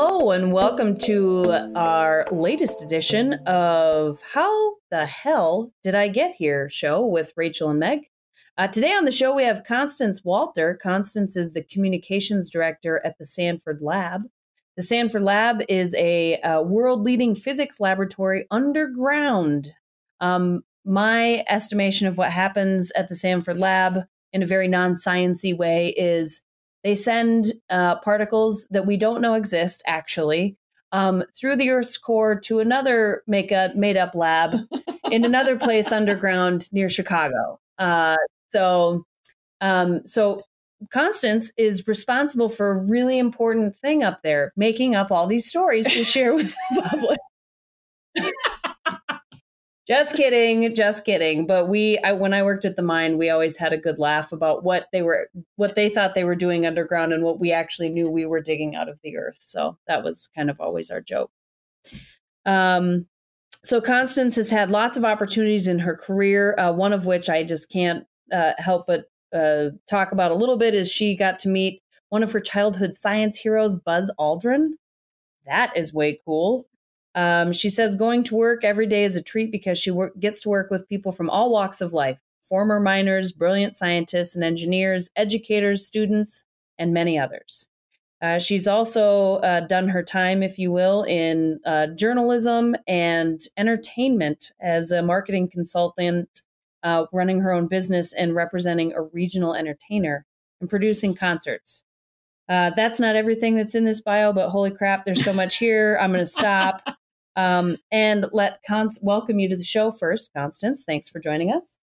hello, and welcome to our latest edition of How the Hell Did I Get Here show with Rachel and Meg. Uh, today on the show, we have Constance Walter. Constance is the communications director at the Sanford Lab. The Sanford Lab is a, a world leading physics laboratory underground. Um, my estimation of what happens at the Sanford Lab in a very non sciency way is they send uh, particles that we don't know exist actually um, through the Earth's core to another make a made up lab in another place underground near Chicago. Uh, so, um, so Constance is responsible for a really important thing up there, making up all these stories to share with the public. Just kidding, just kidding. But we, I, when I worked at the mine, we always had a good laugh about what they were, what they thought they were doing underground, and what we actually knew we were digging out of the earth. So that was kind of always our joke. Um, so Constance has had lots of opportunities in her career. Uh, one of which I just can't uh, help but uh, talk about a little bit is she got to meet one of her childhood science heroes, Buzz Aldrin. That is way cool. Um, she says going to work every day is a treat because she work, gets to work with people from all walks of life former miners, brilliant scientists and engineers, educators, students, and many others. Uh, she's also uh, done her time, if you will, in uh, journalism and entertainment as a marketing consultant, uh, running her own business and representing a regional entertainer and producing concerts. Uh, that's not everything that's in this bio, but holy crap, there's so much here. I'm going to stop um, and let Const- welcome you to the show first, Constance. Thanks for joining us.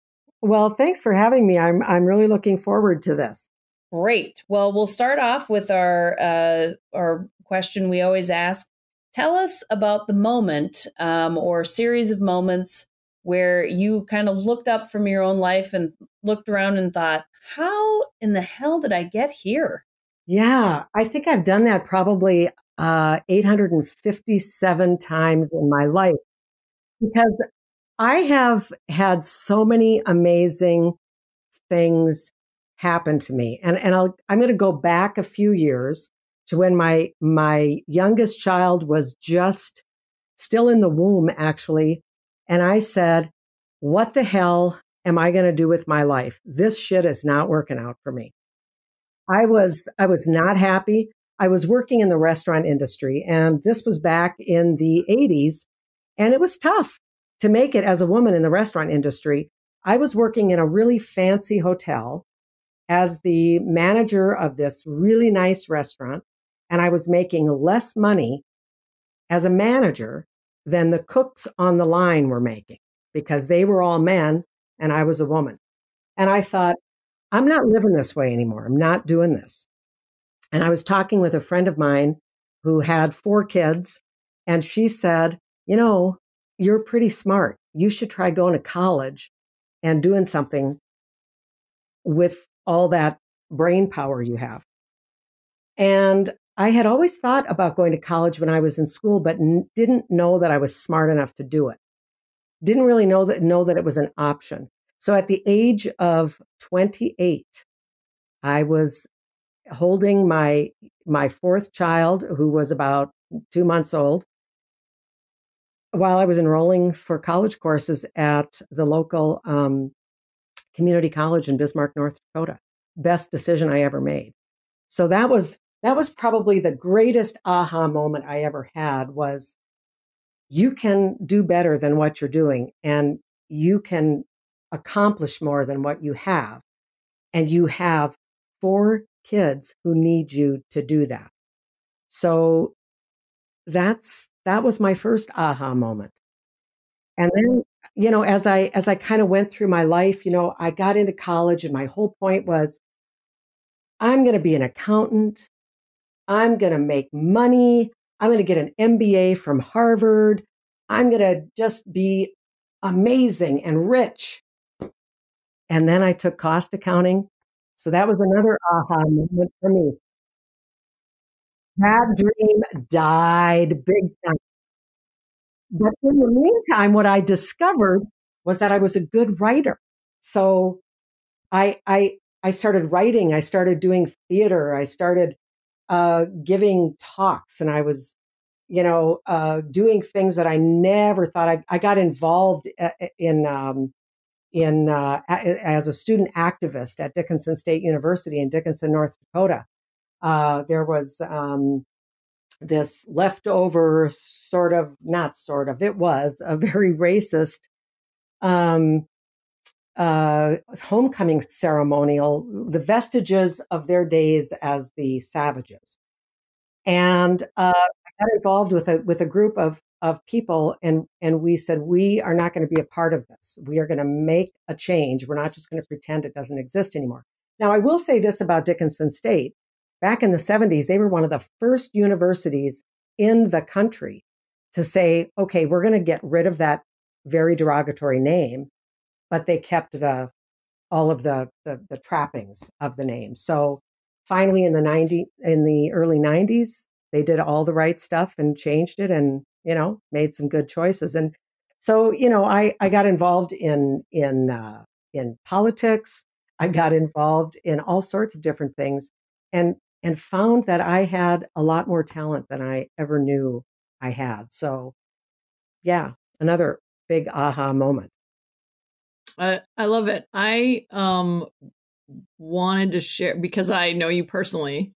Well, thanks for having me. I'm I'm really looking forward to this. Great. Well, we'll start off with our uh, our question we always ask. Tell us about the moment um, or series of moments where you kind of looked up from your own life and looked around and thought, "How in the hell did I get here?" Yeah, I think I've done that probably uh, 857 times in my life because I have had so many amazing things happen to me. And, and I'll, I'm going to go back a few years to when my, my youngest child was just still in the womb, actually. And I said, what the hell am I going to do with my life? This shit is not working out for me. I was, I was not happy. I was working in the restaurant industry, and this was back in the 80s, and it was tough to make it as a woman in the restaurant industry. I was working in a really fancy hotel as the manager of this really nice restaurant, and I was making less money as a manager than the cooks on the line were making because they were all men and I was a woman. And I thought, I'm not living this way anymore. I'm not doing this. And I was talking with a friend of mine who had four kids, and she said, You know, you're pretty smart. You should try going to college and doing something with all that brain power you have. And I had always thought about going to college when I was in school, but n- didn't know that I was smart enough to do it. Didn't really know that know that it was an option. So at the age of 28, I was holding my my fourth child who was about 2 months old while I was enrolling for college courses at the local um, community college in Bismarck, North Dakota. Best decision I ever made. So that was that was probably the greatest aha moment I ever had was you can do better than what you're doing and you can accomplish more than what you have. And you have four kids who need you to do that. So that's that was my first aha moment. And then, you know, as I as I kind of went through my life, you know, I got into college and my whole point was I'm going to be an accountant. I'm going to make money. I'm going to get an MBA from Harvard. I'm going to just be amazing and rich. And then I took cost accounting so that was another aha moment for me. That dream died big time. But in the meantime, what I discovered was that I was a good writer. So I I I started writing, I started doing theater, I started uh, giving talks and I was, you know, uh, doing things that I never thought I, I got involved uh, in. Um, in uh, as a student activist at Dickinson State University in Dickinson, North Dakota. Uh, there was um, this leftover sort of, not sort of, it was a very racist um, uh, homecoming ceremonial, the vestiges of their days as the savages. And uh, I got involved with a with a group of of people, and and we said we are not going to be a part of this. We are going to make a change. We're not just going to pretend it doesn't exist anymore. Now, I will say this about Dickinson State: back in the '70s, they were one of the first universities in the country to say, "Okay, we're going to get rid of that very derogatory name but they kept the all of the, the, the trappings of the name. So finally, in the ninety in the early '90s, they did all the right stuff and changed it, and you know made some good choices. And so you know, I I got involved in in uh, in politics. I got involved in all sorts of different things, and and found that I had a lot more talent than I ever knew I had. So, yeah, another big aha moment. I I love it. I um wanted to share because I know you personally.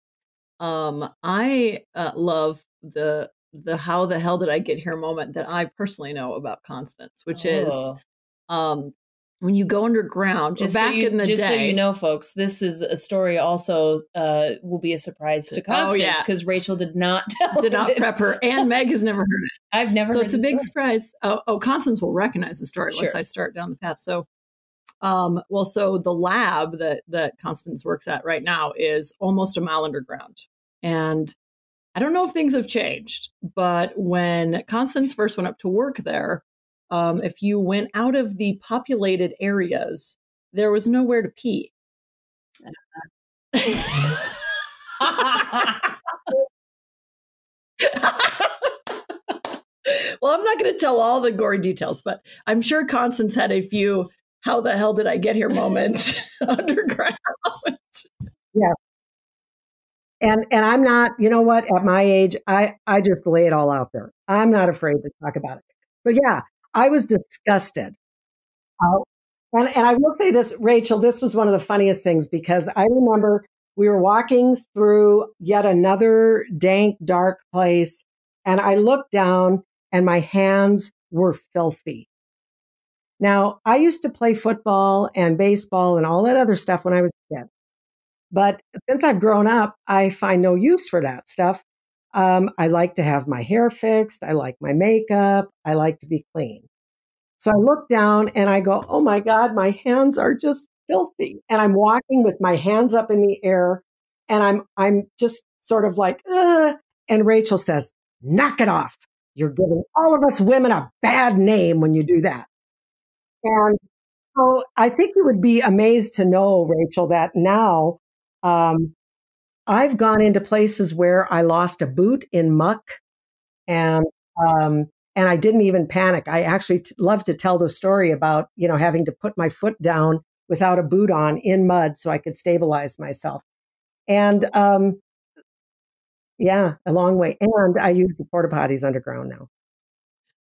Um, I uh, love the the how the hell did I get here moment that I personally know about Constance, which oh. is um when you go underground just back so you, in the just day. so you know folks this is a story also uh will be a surprise to constance because oh, yeah. rachel did not tell did not it. prep her and meg has never heard it i've never so it's a big story. surprise oh, oh constance will recognize the story sure. once i start down the path so um, well, so the lab that that Constance works at right now is almost a mile underground, and I don't know if things have changed, but when Constance first went up to work there, um, if you went out of the populated areas, there was nowhere to pee. well, I'm not going to tell all the gory details, but I'm sure Constance had a few how the hell did I get here moments underground. Yeah. And and I'm not, you know what, at my age, I I just lay it all out there. I'm not afraid to talk about it. But yeah, I was disgusted. Uh, and, and I will say this, Rachel, this was one of the funniest things because I remember we were walking through yet another dank, dark place. And I looked down and my hands were filthy. Now, I used to play football and baseball and all that other stuff when I was a kid. But since I've grown up, I find no use for that stuff. Um, I like to have my hair fixed. I like my makeup. I like to be clean. So I look down and I go, oh my God, my hands are just filthy. And I'm walking with my hands up in the air and I'm, I'm just sort of like, Ugh. and Rachel says, knock it off. You're giving all of us women a bad name when you do that. And so I think you would be amazed to know, Rachel, that now um, I've gone into places where I lost a boot in muck and um, and I didn't even panic. I actually t- love to tell the story about you know having to put my foot down without a boot on in mud so I could stabilize myself. And um, yeah, a long way. And I use the porta potties underground now.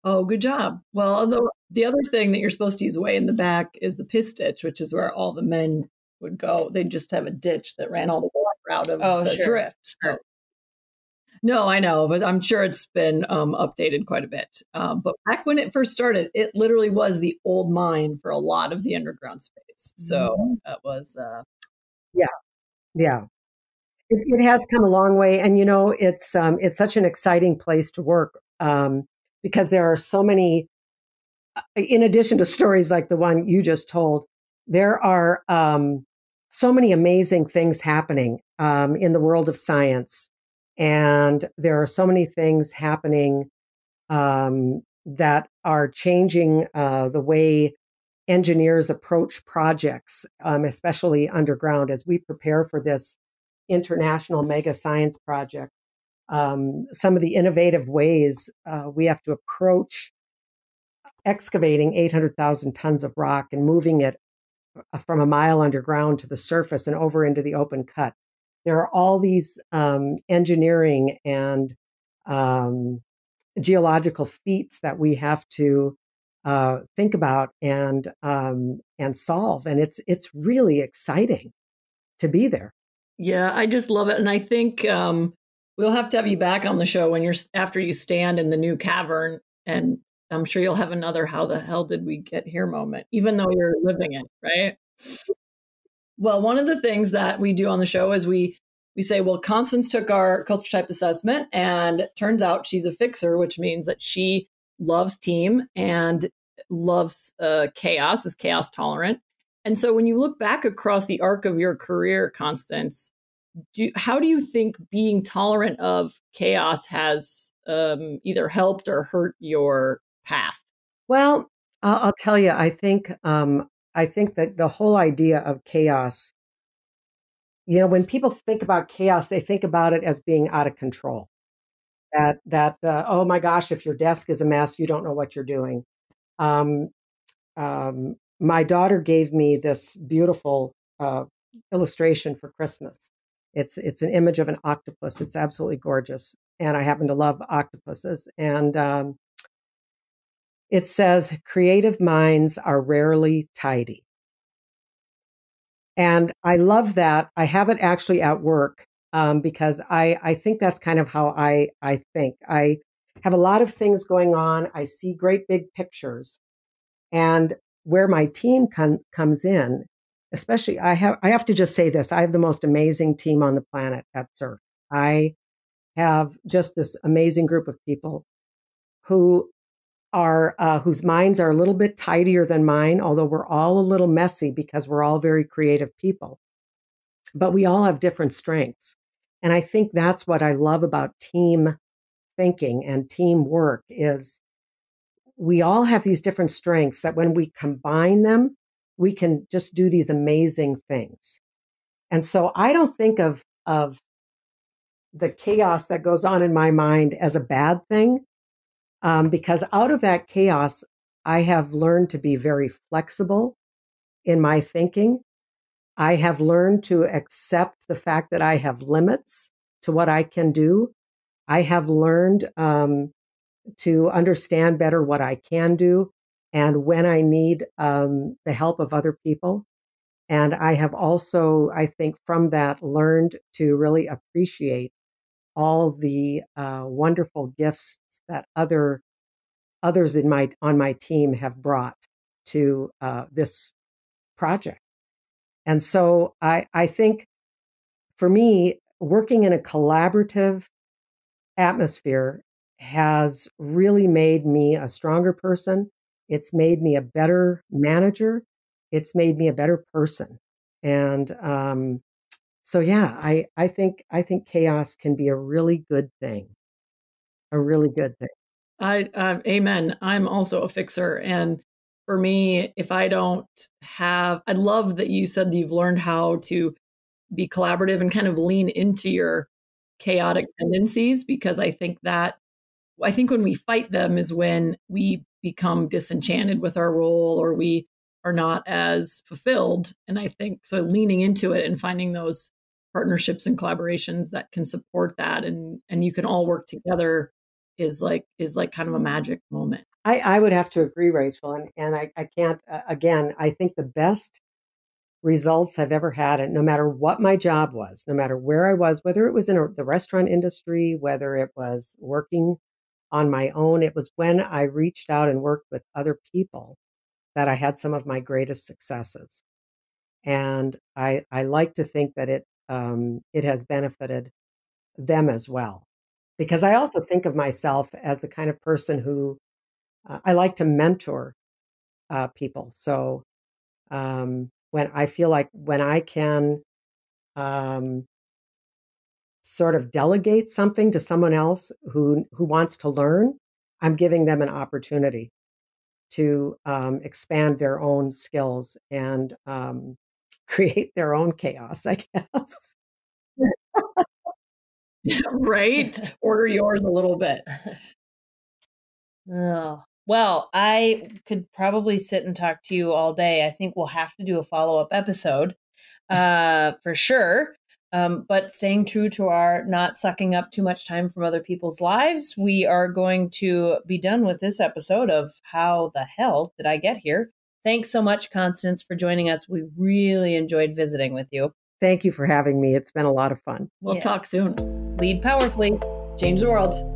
Oh, good job. Well, the, the other thing that you're supposed to use way in the back is the piss ditch, which is where all the men would go. They'd just have a ditch that ran all the water out of oh, the sure. drift. So, no, I know, but I'm sure it's been um, updated quite a bit. Um, but back when it first started, it literally was the old mine for a lot of the underground space. So mm-hmm. that was, uh, yeah, yeah. It, it, has come a long way, and you know, it's um, it's such an exciting place to work. Um, because there are so many, uh, in addition to stories like the one you just told, there are um, so many amazing things happening um, in the world of science. And there are so many things happening um, that are changing uh, the way engineers approach projects, um, especially underground, as we prepare for this international mega science project um, some of the innovative ways uh, we have to approach excavating 800,000 tons of rock and moving it from a mile underground to the surface and over into the open cut there are all these um, engineering and um, geological feats that we have to uh, think about and um, and solve, and it's it's really exciting to be there. Yeah, I just love it, and I think um, we'll have to have you back on the show when you're after you stand in the new cavern, and I'm sure you'll have another "How the hell did we get here?" moment, even though you're living it, right? Well, one of the things that we do on the show is we we say, well, Constance took our culture type assessment, and turns out she's a fixer, which means that she loves team and loves uh, chaos, is chaos tolerant. And so, when you look back across the arc of your career, Constance, do, how do you think being tolerant of chaos has um, either helped or hurt your path? Well, I'll, tell you, I think um, I think that the whole idea of chaos you know, when people think about chaos, they think about it as being out of control. That that uh, oh my gosh, if your desk is a mess, you don't know what you're doing. Um, um, my daughter gave me this beautiful uh, illustration for Christmas. It's it's an image of an octopus. It's absolutely gorgeous, and I happen to love octopuses. And um, it says, "Creative minds are rarely tidy." And I love that. I have it actually at work um, because I, I think that's kind of how I, I think. I have a lot of things going on. I see great big pictures. And where my team com- comes in, especially I have I have to just say this. I have the most amazing team on the planet at SURF. I have just this amazing group of people who are uh, whose minds are a little bit tidier than mine, although we're all a little messy because we're all very creative people. But we all have different strengths. And I think that's what I love about team thinking and teamwork is we all have these different strengths that when we combine them, we can just do these amazing things. And so I don't think of of the chaos that goes on in my mind as a bad thing um, because out of that chaos, I have learned to be very flexible in my thinking. I have learned to accept the fact that I have limits to what I can do. I have learned um, to understand better what I can do and when I need um, the help of other people. And I have also, I think, from that learned to really appreciate all the uh, wonderful gifts that other others in my on my team have brought to uh, this project. And so I, I think for me, working in a collaborative atmosphere has really made me a stronger person. It's made me a better manager. It's made me a better person. And um, so yeah i i think i think chaos can be a really good thing. A really good thing. I uh, amen i'm also a fixer and for me if i don't have i love that you said that you've learned how to be collaborative and kind of lean into your chaotic tendencies because i think that i think when we fight them is when we become disenchanted with our role or we are not as fulfilled and i think so leaning into it and finding those partnerships and collaborations that can support that and and you can all work together is like is like kind of a magic moment. I i would have to agree rachel and and i, I can't uh, again i think the best results i've ever had and no matter what my job was no matter where i was whether it was in a, the restaurant industry whether it was working on my own it was when i reached out and worked with other people that i had some of my greatest successes. And i i like to think that it um, it has benefited them as well. Because I also think of myself as the kind of person who uh, I like to mentor uh, people. So um, when I feel like when I can um, sort of delegate something to someone else who who wants to learn, I'm giving them an opportunity to um, expand their own skills and um, create their own chaos, I guess. right? Order yours a little bit. Oh, well, I could probably sit and talk to you all day. I think we'll have to do a follow up episode uh, for sure. Um, but staying true to our not sucking up too much time from other people's lives, we are going to be done with this episode of How the Hell Did I Get Here? Thanks so much, Constance, for joining us. We really enjoyed visiting with you. Thank you for having me. It's been a lot of fun. We'll yeah. talk soon. Lead powerfully, change the world.